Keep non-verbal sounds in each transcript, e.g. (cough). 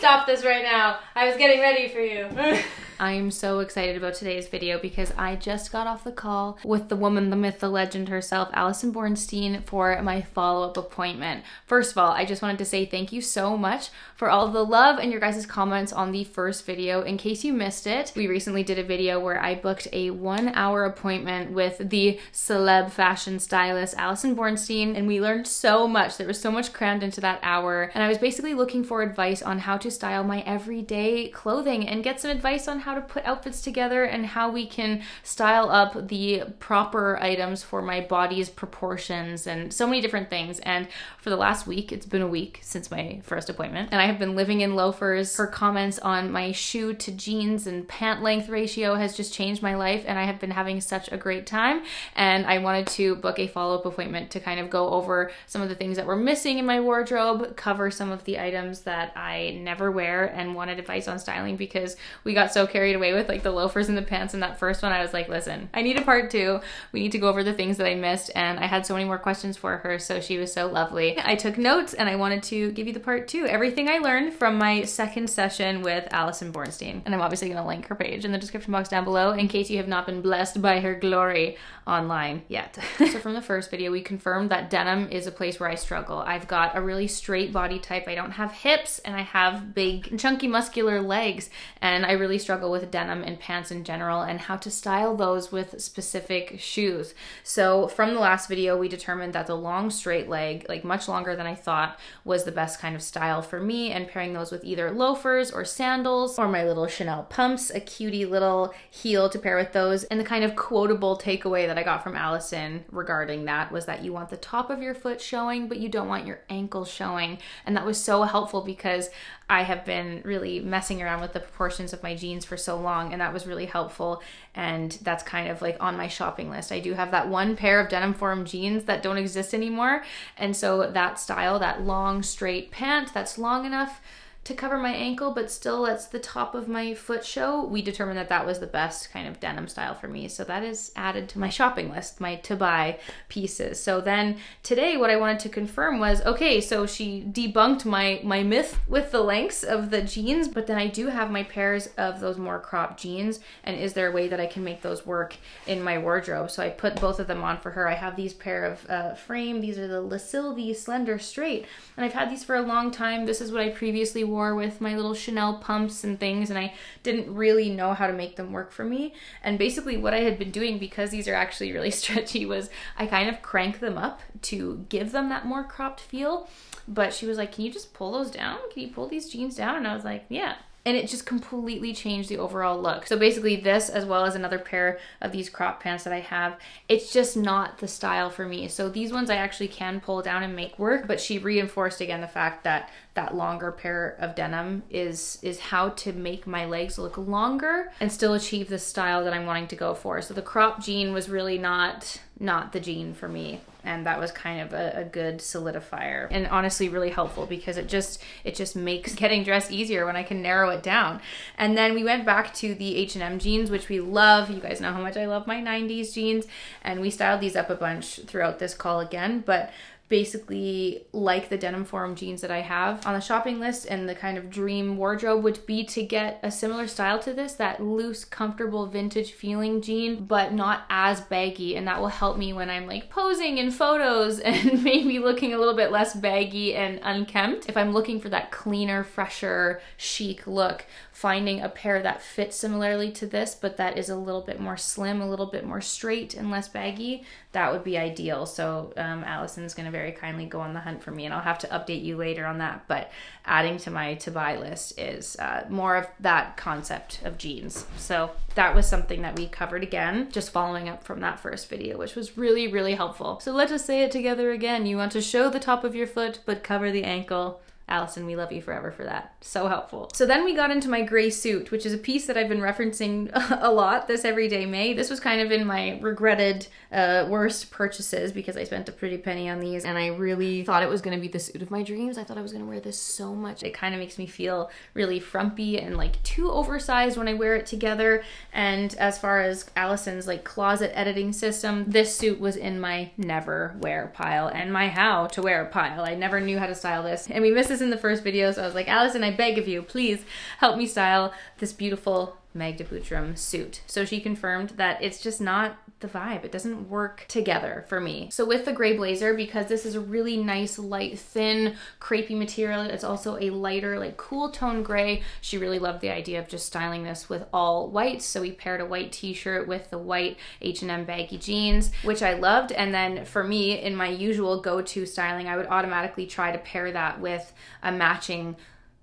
stop this right now. I was getting ready for you. (laughs) I'm so excited about today's video because I just got off the call with the woman, the myth, the legend herself, Allison Bornstein, for my follow up appointment. First of all, I just wanted to say thank you so much for all the love and your guys' comments on the first video. In case you missed it, we recently did a video where I booked a one hour appointment with the celeb fashion stylist, Allison Bornstein, and we learned so much. There was so much crammed into that hour, and I was basically looking for advice on how to style my everyday clothing and get some advice on how how to put outfits together and how we can style up the proper items for my body's proportions and so many different things. And for the last week, it's been a week since my first appointment, and I have been living in loafers. Her comments on my shoe to jeans and pant length ratio has just changed my life, and I have been having such a great time. And I wanted to book a follow up appointment to kind of go over some of the things that were missing in my wardrobe, cover some of the items that I never wear, and wanted advice on styling because we got so carried away with like the loafers and the pants in that first one. I was like, listen, I need a part two. We need to go over the things that I missed. And I had so many more questions for her. So she was so lovely. I took notes and I wanted to give you the part two. Everything I learned from my second session with Allison Bornstein. And I'm obviously going to link her page in the description box down below in case you have not been blessed by her glory online yet. (laughs) so from the first video, we confirmed that denim is a place where I struggle. I've got a really straight body type. I don't have hips and I have big, chunky, muscular legs. And I really struggle with denim and pants in general and how to style those with specific shoes. So from the last video, we determined that the long straight leg, like much longer than I thought, was the best kind of style for me and pairing those with either loafers or sandals or my little Chanel pumps, a cutie little heel to pair with those. And the kind of quotable takeaway that I got from Allison regarding that was that you want the top of your foot showing, but you don't want your ankle showing. And that was so helpful because I have been really messing around with the proportions of my jeans for so long, and that was really helpful. And that's kind of like on my shopping list. I do have that one pair of Denim Forum jeans that don't exist anymore. And so that style, that long straight pant that's long enough to cover my ankle but still lets the top of my foot show, we determined that that was the best kind of denim style for me. So that is added to my shopping list, my to buy pieces. So then today what I wanted to confirm was okay, so she debunked my my myth with the lengths of the jeans, but then I do have my pairs of those more cropped jeans and is there a way that I can make those work in my wardrobe? So I put both of them on for her. I have these pair of uh, frame. These are the Le Sylvie Slender Straight and I've had these for a long time. This is what I previously wore with my little Chanel pumps and things, and I didn't really know how to make them work for me. And basically, what I had been doing because these are actually (laughs) really stretchy was I kind of crank them up to give them that more cropped feel. But she was like, Can you just pull those down? Can you pull these jeans down? And I was like, Yeah and it just completely changed the overall look. So basically this as well as another pair of these crop pants that I have, it's just not the style for me. So these ones I actually can pull down and make work, but she reinforced again the fact that that longer pair of denim is is how to make my legs look longer and still achieve the style that I'm wanting to go for. So the crop jean was really not not the jean for me and that was kind of a, a, good solidifier and honestly really helpful because it just it just makes getting dressed easier when i can narrow it down. And then we went back to the h&m jeans which we love. You guys know how much i love my 90s jeans. And we styled these up a bunch throughout this call again but basically like the denim forum jeans that I have on the shopping list and the kind of dream wardrobe would be to get a similar style to this that loose comfortable vintage feeling jean but not as baggy and that will help me when I'm like posing in photos (laughs) and maybe looking a little bit less baggy and unkempt if I'm looking for that cleaner fresher chic look finding a pair that fits similarly to this, but that is a little bit more slim, a little bit more straight and less baggy, that would be ideal. So um, Allison's going to very kindly go on the hunt for me, and I'll have to update you later on that. But adding to my to buy list is uh, more of that concept of jeans. So that was something that we covered again, just following up from that first video, which was really, really helpful. So let us say it together again. You want to show the top of your foot, but cover the ankle. Allison, we love you forever for that. So helpful. So then we got into my gray suit, which is a piece that I've been referencing (laughs) a lot this everyday May. This was kind of in my regretted uh, worst purchases because I spent a pretty penny on these and I really thought it was going to be the suit of my dreams. I thought I was going to wear this so much. It kind of makes me feel really frumpy and like too oversized when I wear it together. And as far as Allison's like closet editing system, this suit was in my never wear pile and my how to wear pile. I never knew how to style this. And we missed this in the first video, so I was like, Allison, I beg of you, please help me style this beautiful Magda Butrym suit. So she confirmed that it's just not the vibe. It doesn't work together for me. So with the gray blazer, because this is a really nice, light, thin, crepey material, it's also a lighter, like cool tone gray. She really loved the idea of just styling this with all whites. So we paired a white t-shirt with the white H&M baggy jeans, which I loved. And then for me, in my usual go-to styling, I would automatically try to pair that with a matching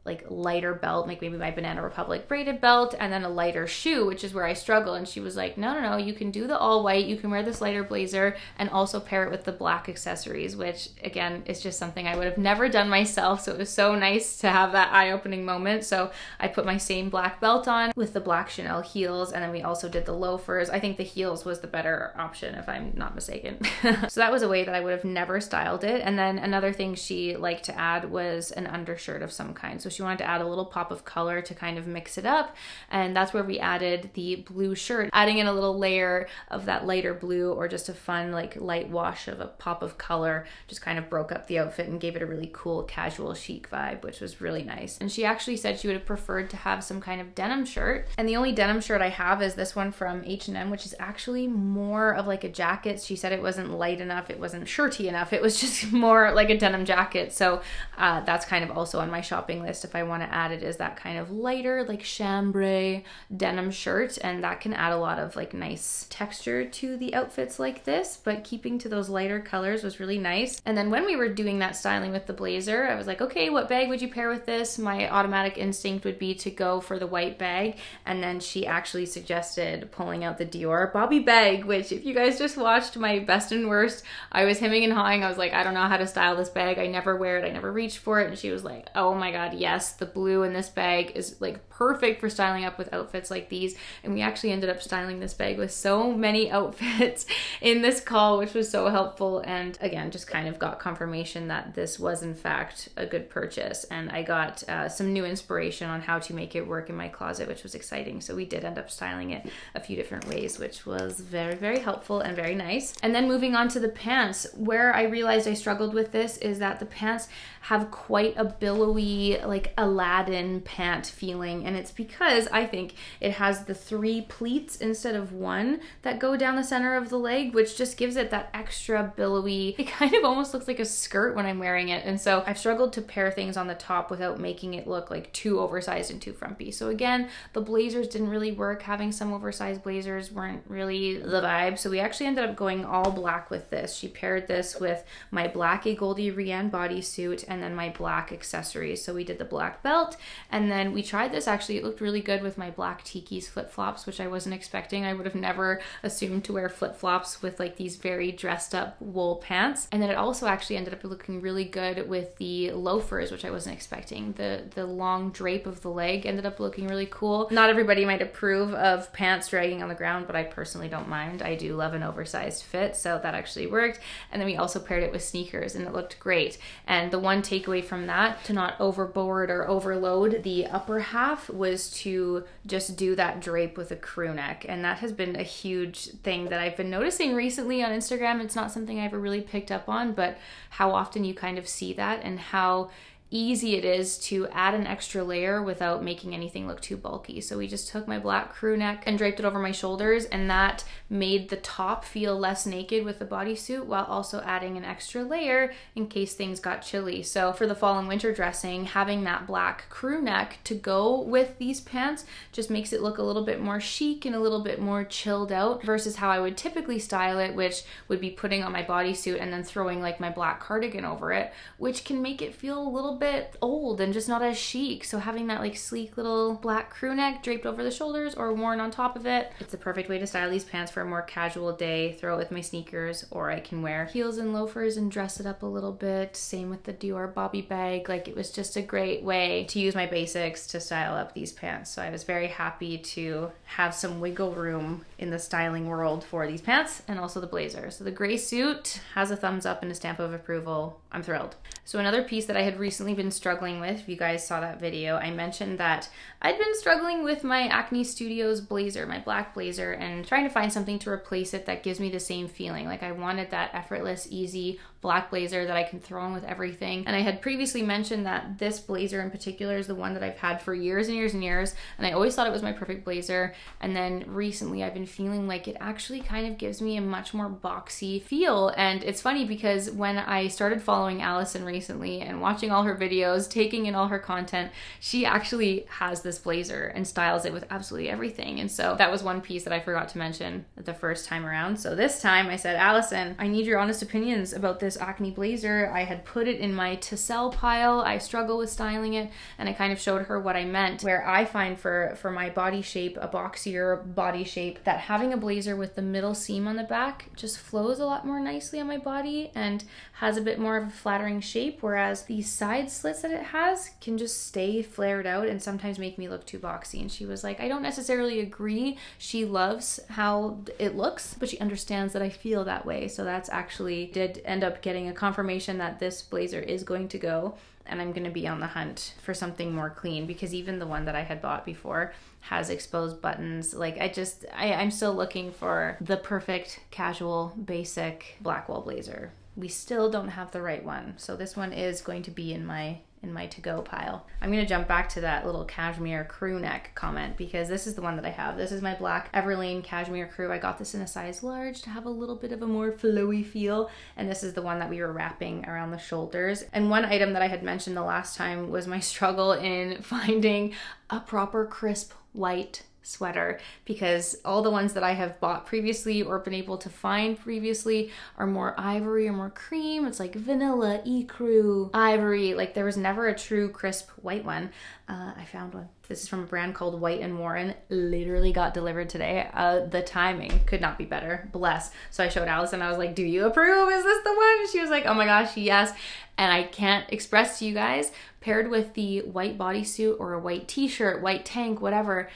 like lighter belt, like maybe my Banana Republic braided belt, and then a lighter shoe, which is where I struggle. And she was like, no, no, no, you can do the all white, you can wear this lighter blazer, and also pair it with the black accessories, which again is just something I would have never done myself. So it was so nice to have that eye opening moment. So I put my same black belt on with the black Chanel heels, and then we also did the loafers. I think the heels was the better option, if I'm not mistaken. (laughs) so that was a way that I would have never styled it. And then another thing she liked to add was an undershirt of some kind. So she wanted to add a little pop of color to kind of mix it up. And that's where we added the blue shirt, adding in a little layer of that lighter blue or just a fun, like light wash of a pop of color, just kind of broke up the outfit and gave it a really cool, casual, chic vibe, which was really nice. And she actually said she would have preferred to have some kind of denim shirt. And the only denim shirt I have is this one from H&M, which is actually more of like a jacket. She said it wasn't light enough, it wasn't shirty enough, it was just (laughs) more like a denim jacket. So uh, that's kind of also on my shopping list if I want to add it is that kind of lighter, like chambray denim shirt, and that can add a lot of like nice texture to the outfits like this. But keeping to those lighter colors was really nice. And then when we were doing that styling with the blazer, I was like, okay, what bag would you pair with this? My automatic instinct would be to go for the white bag, and then she actually suggested pulling out the Dior Bobby bag, which if you guys just watched my best and worst, I was hemming and hawing. I was like, I don't know how to style this bag. I never wear it. I never reach for it. And she was like, oh my god, yes, the blue in this bag is like perfect for styling up with outfits like these. And we actually ended up styling this bag with so many (laughs) outfits in this call, which was so helpful. And again, just kind of got confirmation that this was in fact a good purchase. And I got uh, some new inspiration on how to make it work in my closet, which was exciting. So we did end up styling it a few different ways, which was very, very helpful and very nice. And then moving on to the pants, where I realized I struggled with this is that the pants have quite a billowy, like Aladdin pant feeling. And it's because I think it has the three pleats instead of one that go down the center of the leg, which just gives it that extra billowy, (laughs) it kind of almost looks like a skirt when I'm wearing it. And so I've struggled to pair things on the top without making it look like too oversized and too frumpy. So again, the blazers didn't really work. Having some oversized blazers weren't really the vibe. So we actually ended up going all black with this. She paired this with my black Agolde Rianne bodysuit and then my black accessories. So we did the black belt and then we tried this actually. Actually it looked really good with my black Tkees flip flops, which I wasn't expecting. I would have never assumed to wear flip flops with like these very dressed up wool pants. And then it also actually ended up looking really good with the loafers, which I wasn't expecting. The the long drape of the leg ended up looking really cool. Not everybody might approve of pants dragging on the ground, but I personally don't mind. I do love an oversized fit, so that actually worked. And then we also paired it with sneakers and it looked great. And the one takeaway from that to not overboard or overload the upper half was to just do that drape with a crew neck. And that has been a huge thing that I've been noticing recently on Instagram. It's not something I ever really picked up on, but how often you kind of see that and how easy it is to add an extra layer without making anything look too bulky. So we just took my black crew neck and draped it over my shoulders and that made the top feel less naked with the bodysuit while also adding an extra layer in case things got chilly. So for the fall and winter dressing, having that black crew neck to go with these pants just makes it look a little bit more chic and a little bit more chilled out versus how I would typically style it, which would be putting on my bodysuit and then throwing like my black cardigan over it, which can make it feel a little bit old and just not as chic. So having that like sleek little black crew neck draped over the shoulders or worn on top of it, it's the perfect way to style these pants for a more casual day. Throw it with my sneakers or I can wear heels and loafers and dress it up a little bit. Same with the Dior Bobby bag. Like it was just a great way to use my basics to style up these pants. So I was very happy to have some wiggle room in the styling world for these pants and also the blazer. So the gray suit has a thumbs up and a stamp of approval. I'm thrilled. So, another piece that I had recently been struggling with, if you guys saw that video, I mentioned that I'd been struggling with my Acne Studios blazer, my black blazer, and trying to find something to replace it that gives me the same feeling. Like, I wanted that effortless, easy black blazer that I can throw on with everything. And I had previously mentioned that this blazer in particular is the one that I've had for years and years and years. And I always thought it was my perfect blazer. And then recently I've been feeling like it actually kind of gives me a much more boxy feel. And it's funny because when I started following Allison recently and watching all her videos, taking in all her content, she actually has this blazer and styles it with absolutely everything. And so that was one piece that I forgot to mention the first time around. So this time I said, Allison, I need your honest opinions about this acne blazer. I had put it in my to sell pile. I struggle with styling it and I kind of showed her what I meant where I find for for my body shape, a boxier body shape, that having a blazer with the middle seam on the back just flows a lot more nicely on my body and has a bit more of a flattering shape whereas the side slits that it has can just stay flared out and sometimes make me look too boxy and she was like, "I don't necessarily agree. She loves how it looks, but she understands that I feel that way." So that's actually did end up getting a confirmation that this blazer is going to go and I'm going to be on the hunt for something more clean because even the one that I had bought before has exposed buttons. Like I just I, I'm still looking for the perfect casual basic black wall blazer. We still don't have the right one. So this one is going to be in my in my to go pile. I'm to jump back to that little cashmere crew neck comment because this is the one that I have. This is my black Everlane cashmere crew. I got this in a size large to have a little bit of a more flowy feel. And this is the one that we were wrapping around the shoulders. And one item that I had mentioned the last time was my (laughs) struggle in finding a proper crisp white sweater because all the ones that I have bought previously or been able to find previously are more ivory or more cream. It's like vanilla, ecru, ivory. Like there was never a true crisp white one. Uh, I found one. This is from a brand called White and Warren. Literally got delivered today. Uh, the timing could not be better. Bless. So I showed Allison. I was like, "Do you approve? Is this the one?" She was like, "Oh my gosh, yes." And I can't express to you guys. Paired with the white bodysuit or a white T-shirt, white tank, whatever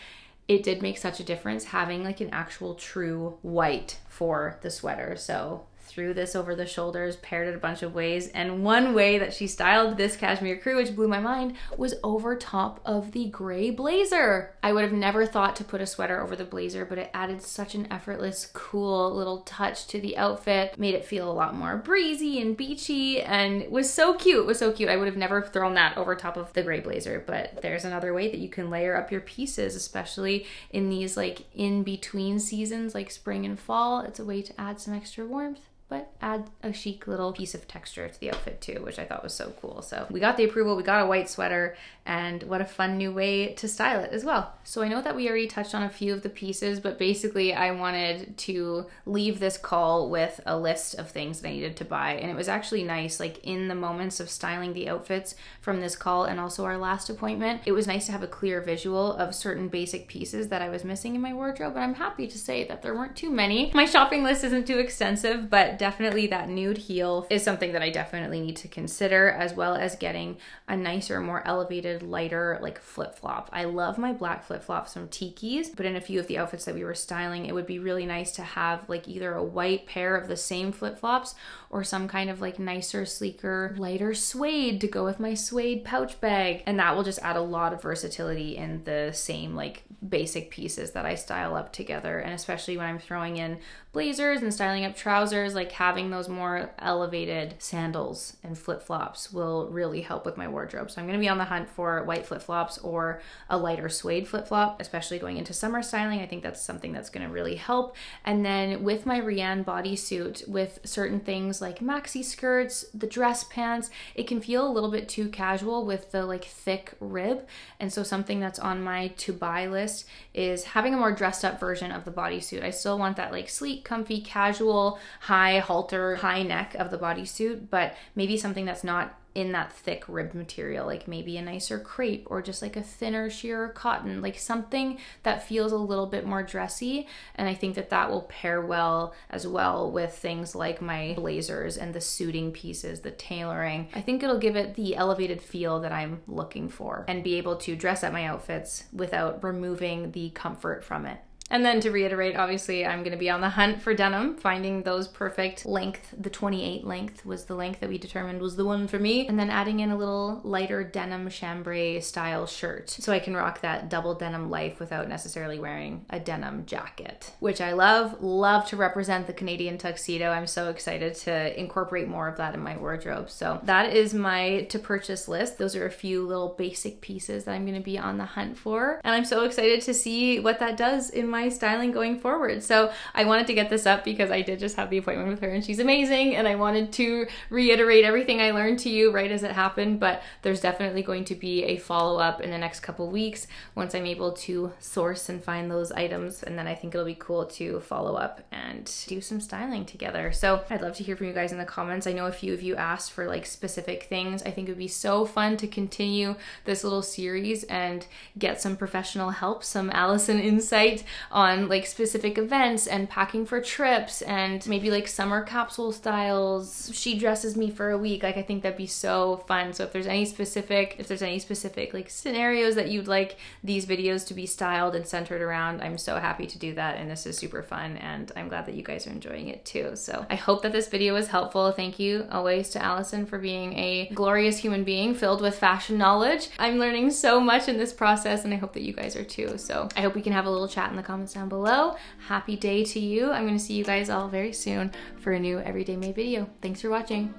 it did make such a difference having like an actual true white for the sweater. So threw this over the shoulders, paired it a bunch of ways, and one way that she styled this cashmere crew, which blew my mind, was over top of the gray blazer. I would have never thought to put a sweater over the blazer, but it added such an effortless, cool little touch to the outfit, made it feel a lot more breezy and beachy, and was so cute. It was so cute. I would have never thrown that over top of the gray blazer, but there's another way that you can layer up your pieces, especially in these like in between seasons like spring and fall. It's a way to add some extra warmth but add a chic little piece of texture to the outfit too, which I thought was so cool. So we got the approval, we got a white sweater, and what a fun new way to style it as well. So I know that we already touched on a few of the pieces, but basically I wanted to leave this call with a list of things that I needed to buy. And it was actually nice, like in the moments of styling the outfits from this call and also our last appointment, it was nice to have a clear visual of certain basic pieces that I was missing in my wardrobe. And I'm happy to say that there weren't too many. My shopping list isn't too extensive, but definitely that nude heel is something that I definitely need to consider, as well as getting a nicer, more elevated, lighter, like flip flop. I love my black flip flops from Tkees, but in a few of the outfits that we were styling, it would be really nice to have like either a white pair of the same flip flops or some kind of like nicer, sleeker, lighter suede to go with my suede pouch bag. And that will just add a lot of versatility in the same like basic pieces that I style up together. And especially when I'm throwing in blazers and styling up trousers, like having those more elevated sandals and flip flops will really help with my wardrobe. So I'm going to be on the hunt for white flip flops or a lighter suede flip flop, especially going into summer styling. I think that's something that's going to really help. And then with my Rianne bodysuit, with certain things like maxi skirts, the dress pants, it can feel a little bit too casual with the like thick rib. And so something that's on my to buy list is having a more dressed up version of the bodysuit. I still want that like sleek comfy, casual, high halter, high neck of the bodysuit, but maybe something that's not in that thick ribbed material, like maybe a nicer crepe or just like a thinner sheer cotton, like something that feels a little bit more dressy. And I think that that will pair well as well with things like my blazers and the suiting pieces, the tailoring. I think it'll give it the elevated feel that I'm looking for and be able to dress up my outfits without removing the comfort from it. And then to reiterate, obviously, I'm going to be on the hunt for denim, finding those perfect length. The 28 length was the length that we determined was the one for me. And then adding in a little lighter denim chambray style shirt so I can rock that double denim life without necessarily wearing a denim jacket, which I love. Love to represent the Canadian tuxedo. I'm so excited to incorporate more of that in my wardrobe. So that is my to purchase list. Those are a few little basic pieces that I'm going to be on the hunt for. And I'm so excited to see what that does in my styling going forward. So I wanted to get this up because I did just have the appointment with her and she's amazing. And I wanted to reiterate everything I learned to you right as it happened. But there's definitely going to be a follow up in the next couple weeks once I'm able to source and find those items. And then I think it'll be cool to follow up and do some styling together. So I'd love to hear from you guys in the comments. I know a few of you asked for like specific things. I think it would be so fun to continue this little series and get some professional help, some Allison insight on like specific events and packing for trips and maybe like summer capsule styles. She dresses me for a week. Like I think that'd be so fun. So if there's any specific if there's any specific like scenarios that you'd like these videos to be styled and centered around, I'm so happy to do that and this is super fun and I'm glad that you guys are enjoying it too. So I hope that this video was helpful. Thank you always to Allison for being a glorious human being filled with fashion knowledge. I'm learning so much in this process and I hope that you guys are too. So I hope we can have a little chat in the comments down below. Happy day to you. I'm to see you guys all very soon for a new Everyday May video. Thanks for watching.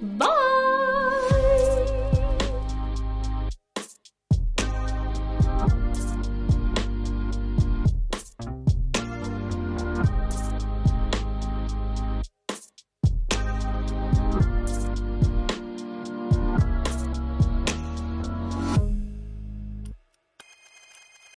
Bye!